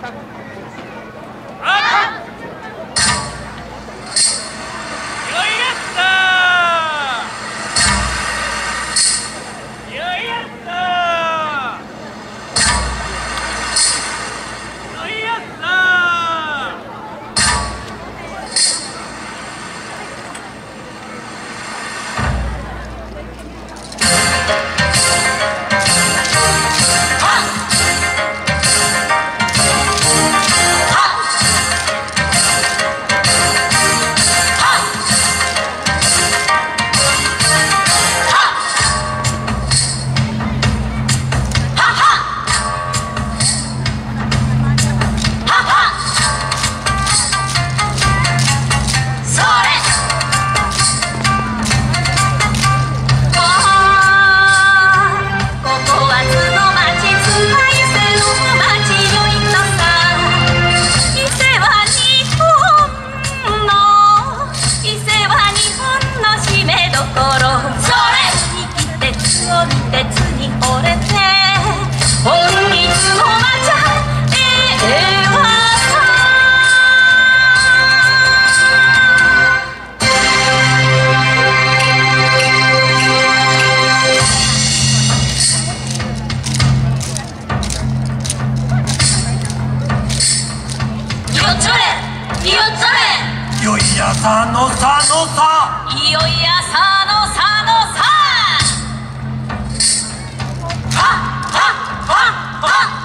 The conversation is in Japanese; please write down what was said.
Hasta やさのさのさいよいやさのさのさはっはっはっはっ。